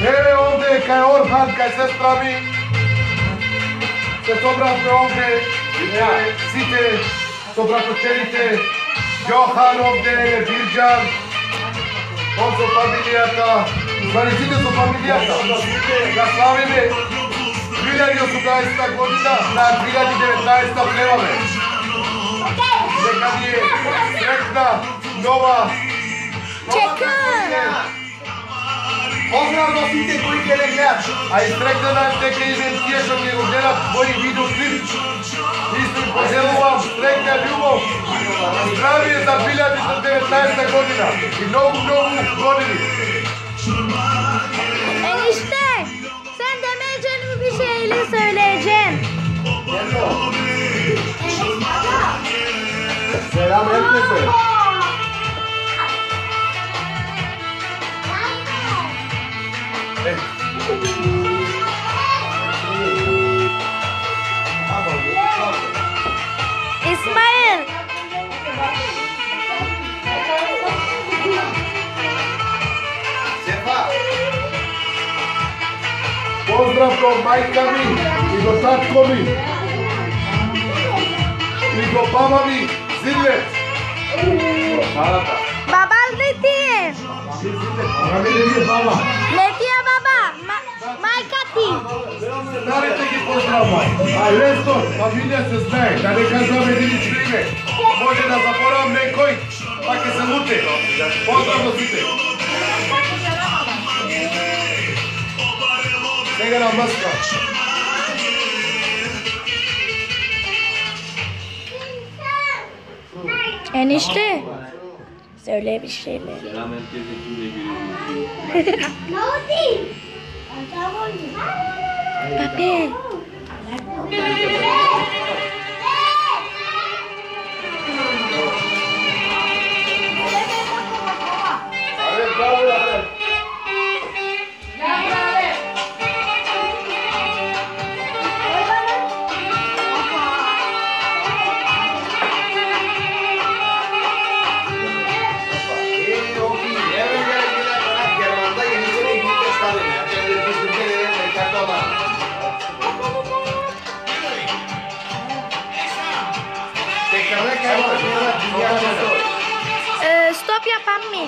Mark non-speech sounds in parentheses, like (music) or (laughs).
Еве овде кај Орхан, кај сестра ми. Се собравме овде, еве, сите со братовчерите, Јохан овде, Бирџан, он со фамилијата, Зали сите со фамилијата, да славиме. 2018 година на 2019 плеваме. Дека ни е сретна, нова, Чекам! Поздрав Pozdrav nosite koji kelengar, a istrajte našte kejzen stješom jer ugleda tvoji vidu klip. Istri poželuvam sretna ljubav, zdravije za 2019. godina i mnogu, mnogu godini. Enişte, sen demeye canım bir şeyle söyleyeceğim. Selam herkese. İsmail, Поздрав до мајка ми и до татко ми. И до баба ми, Зилет. Babal ne diye? Ами не баба. Ne diye baba? Ma Maykati. Старите ги поздравам. А Лесто, фамилија се знае, да не кажувам единично име. Може да заборавам некој, па ќе се луте. Поздрав до сите. Сега на мъска. Enişte, söyle bir şeyler. Selam herkese kimle görüyorsunuz? (laughs) Papi. Ee, stop yapan mı?